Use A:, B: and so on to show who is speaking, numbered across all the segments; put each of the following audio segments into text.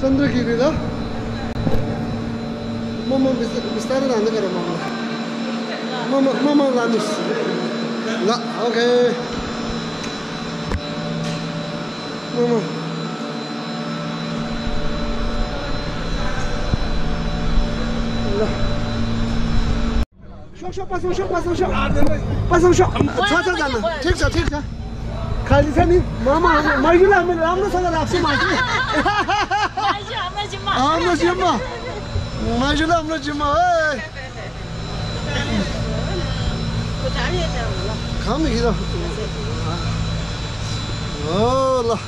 A: चन्द्रगिरी ल म म बिस्तारै बिस्तारै लाँदै गर ममलाई मम मम लानुहोस् ल ओके मम ल sok sok pasङ sok pasङ sok pasङ sok छ छ जानु ठिक छ ठिक छ खाली छ नि मामा मैले मैले राम्रोसँग राख्छु मासु
B: Hacı ablacıma.
A: Ablacıma. Macun ablacıma. Hey. Kamu kita. Allah.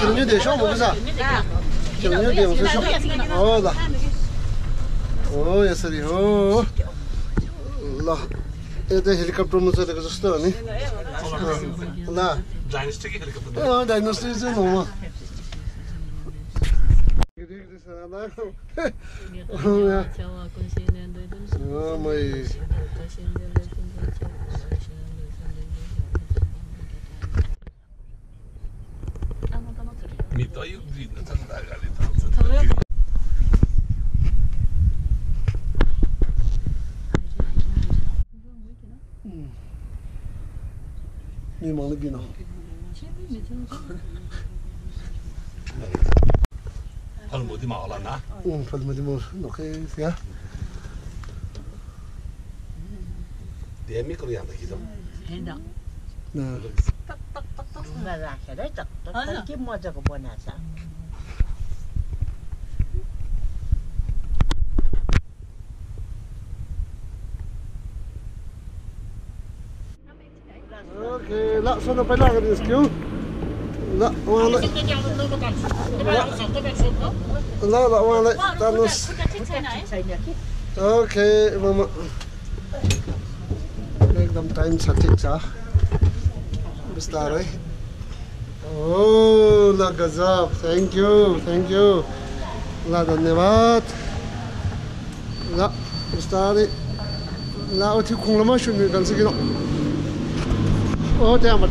A: Kimli de şu mu kıza? Kimli de yoksa şu. O da. O yasari o. Allah. Ede helikopterimiz de kızıştı hani. Na.
C: Dynastic helikopter.
A: Ha dynastic için ama. Gidiyor gidiyor sana da. Oh, my.
B: mi to io
C: grido, sono da galito.
A: Mimarlı Um, palmudi ma olan. Ya.
C: Diye mi kuruyan da gidiyorum?
B: Hendam.
D: ढुङ्गा राखेर चक्क के मजाको बनाएको छ
A: ल सुन्नु पहिला अगाडि निस्क्यौँ ल उहाँलाई ल ल उहाँलाई जानुहोस् ओके एकदम टाइम छ ठिक बिस्तारै Oh, la gazab. Thank you, thank you. La dhanyavad. La, ustadi. La oti kunglama shunmi gansi gino. Oh, damn it.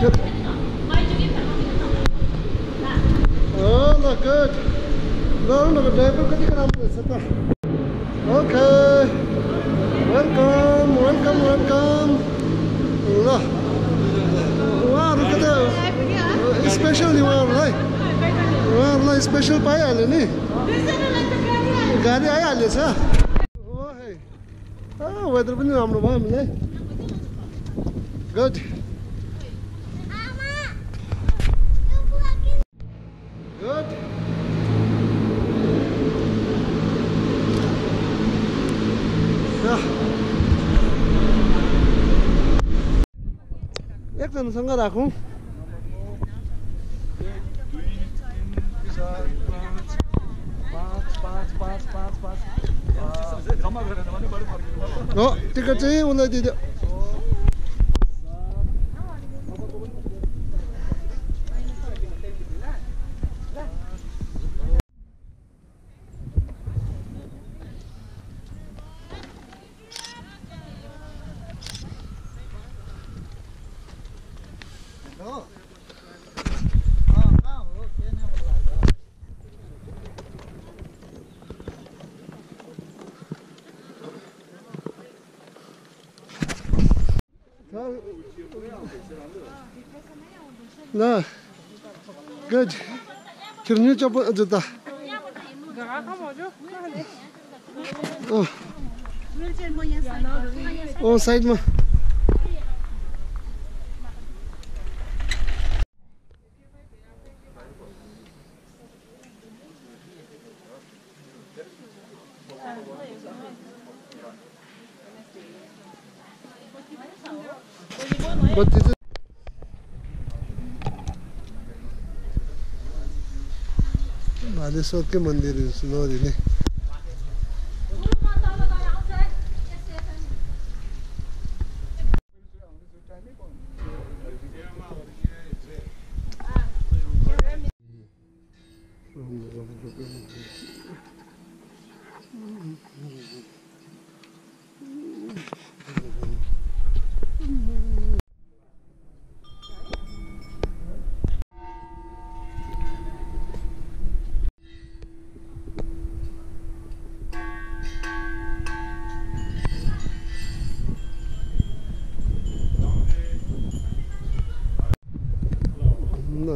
A: Good. Oh, look good. No, no, no, no, no, no, no, no, no, no, no, no, special पाइहाल्यो नि। गाडी आइहालेछ ओ है। Weather पनि राम्रो भयो हामीलाई good एकजनासँग राखौँ। हो ticket चाहिँ उसलाई दिइदियो 나 good kirni chapa ajda on side ma But this is Baleshwar के मंदिर नदीले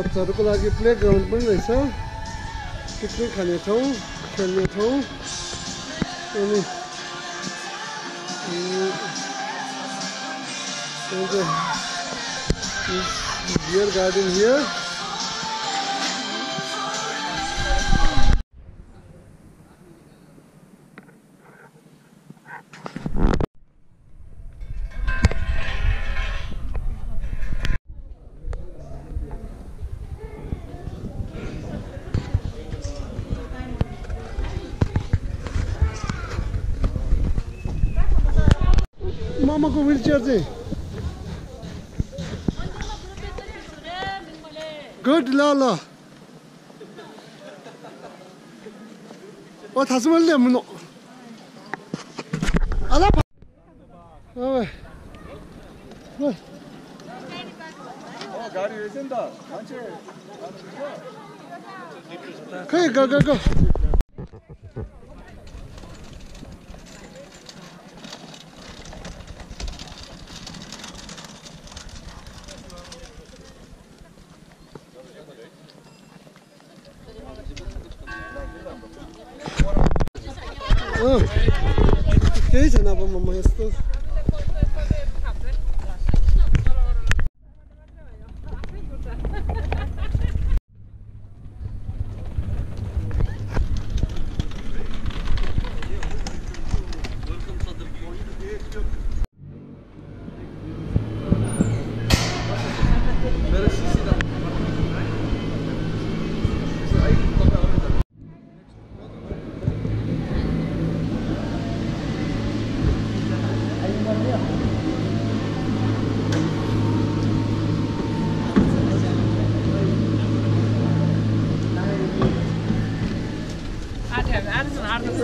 A: बच्चाहरूको लागि प्ले ग्राउन्ड पनि रहेछ पिकनिक खाने ठाउँ खेल्ने ठाउँ अनि बियर गार्डन हियर मामाको ଆମକୁ ମିଳିଛି ଅଛି गुड ल ल ओ थासो मैले मुनो अला ओए ओए ओ गाडी रहेछ नि त मान्छे खै ग ग ग केही छैन अब म यस्तो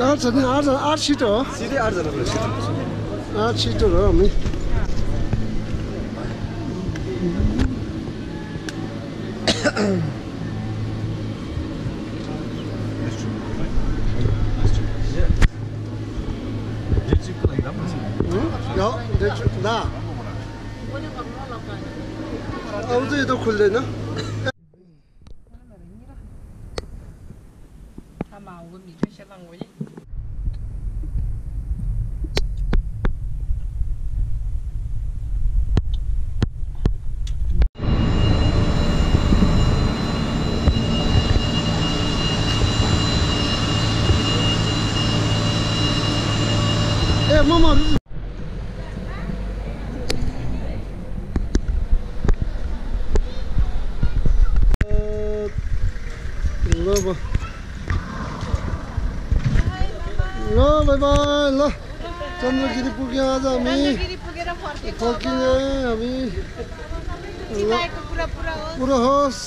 A: Arzan, Arzan, Arzito. Sidi Arzan Arzito. Arzito Romi. Ja, det är... Nej. Avdu da kullanın. ल बाई बाई ल चन्द्रगिरी पुग्यो आज हामी फर्किने हामी पुरा होस्